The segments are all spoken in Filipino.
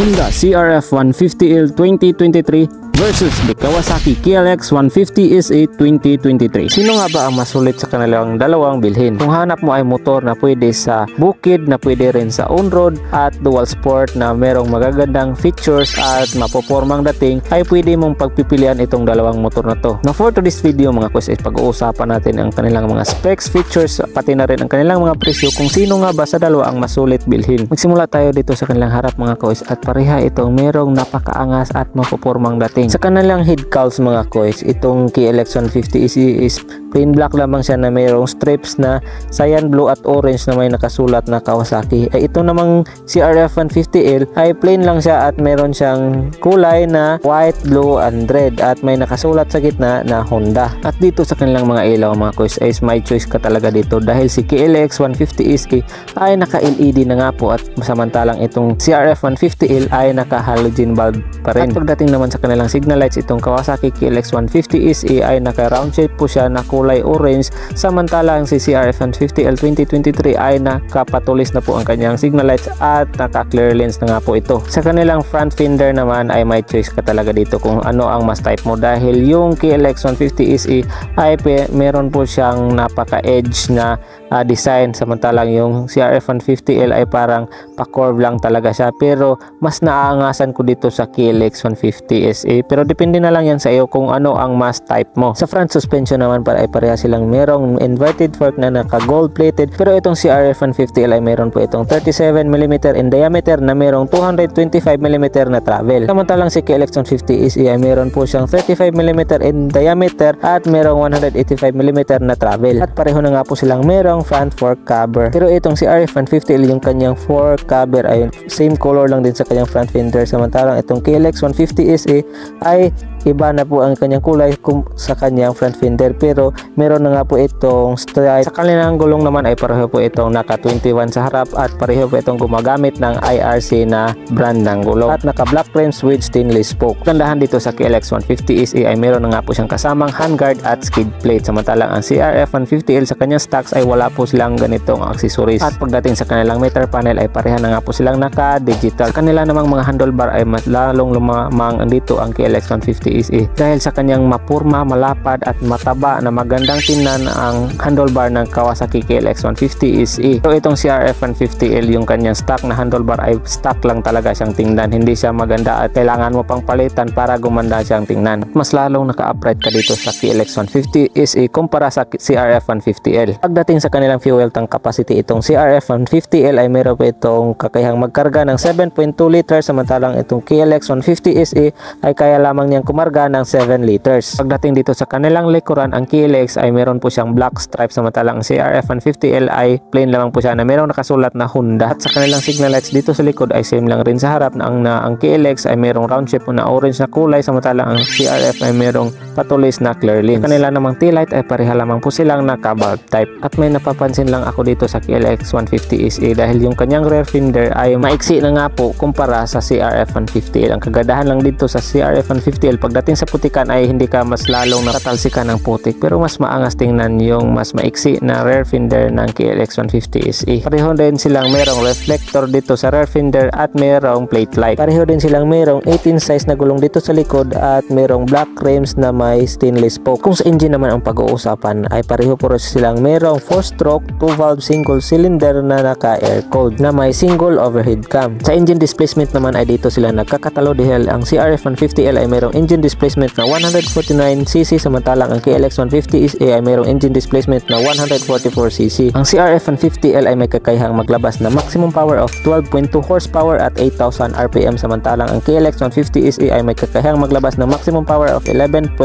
Honda CRF 150L 2023 versus the Kawasaki KLX 150 SE 2023. Sino nga ba ang masulit sa kanilang dalawang bilhin? Kung hanap mo ay motor na pwede sa bukid, na pwede rin sa on-road at dual sport na merong magagandang features at mapopormang dating, ay pwede mong pagpipilian itong dalawang motor na to. Now for to this video mga kuys, pag-uusapan natin ang kanilang mga specs, features, pati na rin ang kanilang mga presyo kung sino nga ba sa dalawa ang masulit bilhin. Magsimula tayo dito sa kanilang harap mga kuys at pareha itong merong napakaangas at mapopormang dating. Sa kanilang head cowls mga koys, itong KLX 150 is, is plain black lamang siya na mayroong strips na cyan blue at orange na may nakasulat na Kawasaki. Ay ito namang CRF 150L ay plain lang siya at meron siyang kulay na white, blue, and red at may nakasulat sa gitna na Honda. At dito sa kanilang mga ilaw mga koys ay my choice ka talaga dito dahil si KLX 150 SE ay naka LED na nga po at samantalang itong CRF 150L ay naka halogen bulb pa rin. At pagdating naman sa kanilang signal lights itong Kawasaki KLX 150 SE ay naka round shape po siya na orange samantalang si CRF 150L 2023 ay nakapatulis na po ang kanyang signal lights at naka clear lens na nga po ito. Sa kanilang front fender naman ay may choice ka talaga dito kung ano ang mas type mo dahil yung KLX 150 SE ay meron po siyang napaka edge na uh, design. Samantalang yung CRF 150L ay parang pa-curve lang talaga siya. Pero mas naaangasan ko dito sa KLX 150 SE pero depende na lang yan sa iyo kung ano ang mas type mo. Sa front suspension naman para ay pareha silang merong inverted fork na naka gold plated pero itong CRF 150L ay meron po itong 37mm in diameter na merong 225mm na travel. Samantalang si KLX 150 SE ay meron po siyang 35mm in diameter at merong 185mm na travel. At pareho na nga po silang merong front fork cover. Pero itong si RF 150L yung kanyang fork cover ay same color lang din sa kanyang front fender. Samantalang itong KLX 150 SE ay iba na po ang kanyang kulay sa kanyang front fender. Pero meron na nga po itong stripe sa kanilang gulong naman ay pareho po itong naka 21 sa harap at pareho po itong gumagamit ng IRC na brand ng gulong. At naka black rims with stainless spoke. Gandahan dito sa KLX 150 SE ay meron na nga po siyang kasamang handguard at skid plate. Samantalang ang CRF 150L sa kanyang stocks ay wala po silang ganitong accessories. At pagdating sa kanilang meter panel ay pareha na nga po silang naka digital sa kanila namang mga handlebar ay mas lalong lumamang dito ang KLX 150 SE dahil sa kanyang mapurma, malapad at mataba na magandang tingnan ang handlebar ng Kawasaki KLX 150 SE. So itong CRF 150L yung kanyang stock na handlebar ay stock lang talaga siyang tingnan. Hindi siya maganda at kailangan mo pang palitan para gumanda siyang tingnan. At mas lalong naka-upright ka dito sa KLX 150 SE kumpara sa CRF 150L. Pagdating sa kanilang fuel tank capacity itong CRF 150L ay meron pa itong kakayahang magkarga ng 7.2 liters samantalang itong KLX 150 SE ay kaya lamang niyang kumarga ng 7 liters. Pagdating dito sa kanilang likuran, ang KLX ay meron po siyang black stripe samantalang ang CRF 150L ay plain lamang po siya na merong nakasulat na Honda. At sa kanilang signal lights dito sa likod ay same lang rin sa harap na ang, na, ang KLX ay merong round shape na orange na kulay samantalang ang CRF ay merong patulis na clear lens. Kanila namang tail light ay pareha lamang po silang naka bulb type. At may napapansin lang ako dito sa KLX 150 SE dahil yung kanyang rear fender ay maiksi na nga po kumpara sa CRF 150L. Ang kagadahan lang dito sa CRF 150L pagdating sa putikan ay hindi ka mas lalong nakatalsikan ng putik pero mas maangas tingnan yung mas maiksi na rear fender ng KLX 150 SE. Pareho din silang merong reflector dito sa rear fender at merong plate light. Pareho din silang merong 18 size na gulong dito sa likod at merong black rims na may stainless spoke. Kung sa engine naman ang pag-uusapan ay pareho po silang merong 4-stroke 2-valve single cylinder na naka-air cooled na may single overhead cam. Sa engine displacement naman ay dito sila nagkakatalo dahil ang CRF 150L ay merong engine displacement na 149cc samantalang ang KLX 150 SE ay mayroong engine displacement na 144cc. Ang CRF 150L ay may kakayahang maglabas na maximum power of 12.2 horsepower at 8,000 RPM samantalang ang KLX 150 SE ay may kakayahang maglabas ng maximum power of 11.52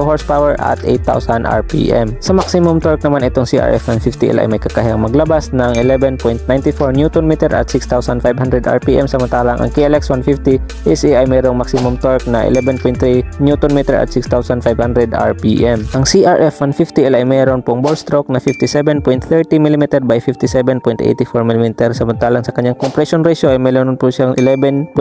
horsepower at 8,000 RPM. Sa maximum torque naman itong CRF 150L ay may kakayahang maglabas ng 11.94 Nm at 6,500 RPM samantalang ang KLX 150 SE ay mayroong maximum torque na 11.3 Newton meter at 6,500 RPM. Ang CRF 150L ay mayroon pong ball stroke na 57.30mm by 57.84mm samantalang sa kanyang compression ratio ay mayroon po siyang 11.7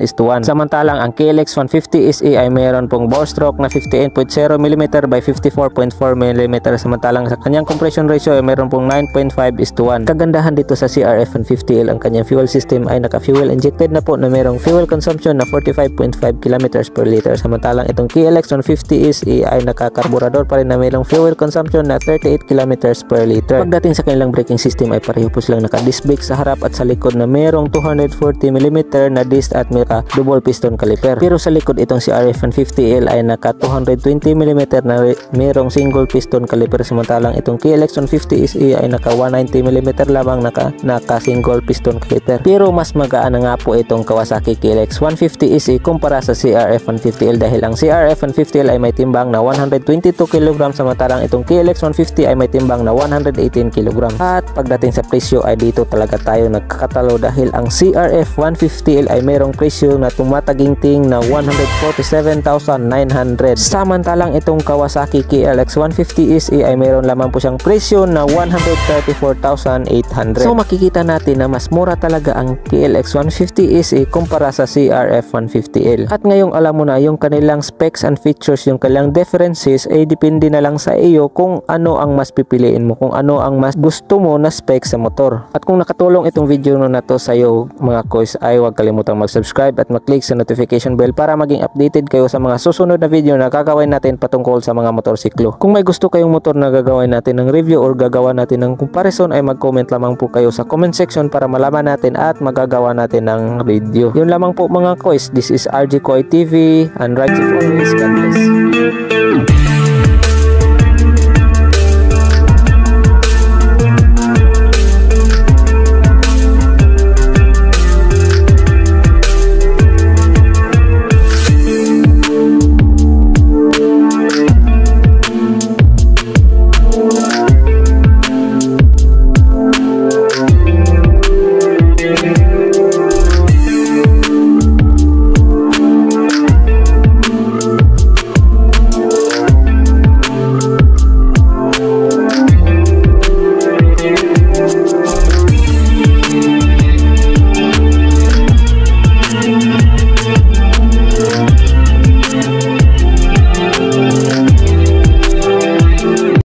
is to 1. Samantalang ang KLX 150 SE ay mayroon pong ball stroke na 58.0mm by 54.4mm samantalang sa kanyang compression ratio ay mayroon pong 9.5 is to 1. Kagandahan dito sa CRF 150L ang kanyang fuel system ay naka-fuel injected na po na mayroong fuel consumption na 45.5 km per liter samantalang itong KLX 150 SE ay nakakarburador pa rin na mayroong fuel consumption na 38 km per liter. Pagdating sa kanilang braking system ay pareho po silang naka-disc brake sa harap at sa likod na mayroong 240mm na disc at may double piston caliper. Pero sa likod itong si RF150L ay naka 220mm na mayroong single piston caliper samantalang itong KLX 150 SE ay naka 190mm lamang naka, naka single piston caliper. Pero mas magaan na nga po itong Kawasaki KLX 150 SE kumpara sa CRF 150L dahil ang CRF 150L ay may timbang na 122 kg samantalang itong KLX 150 ay may timbang na 118 kg. At pagdating sa presyo ay dito talaga tayo nagkakatalo dahil ang CRF 150L ay mayroong presyo na tumataginting na 147,900. Samantalang itong Kawasaki KLX 150 SE ay mayroon lamang po siyang presyo na 134,800. So makikita natin na mas mura talaga ang KLX 150 SE kumpara sa CRF 150L. At ngayong alam mo na yung kanilang specs and features, yung kanilang differences ay depende na lang sa iyo kung ano ang mas pipiliin mo, kung ano ang mas gusto mo na specs sa motor. At kung nakatulong itong video na to sa iyo mga koys ay huwag kalimutang mag-subscribe at mag-click sa notification bell para maging updated kayo sa mga susunod na video na gagawin natin patungkol sa mga motorsiklo. Kung may gusto kayong motor na gagawin natin ng review or gagawa natin ng comparison ay mag-comment lamang po kayo sa comment section para malaman natin at magagawa natin ng video. Yun lamang po mga koys. This is RG Koy TV and right always God bless.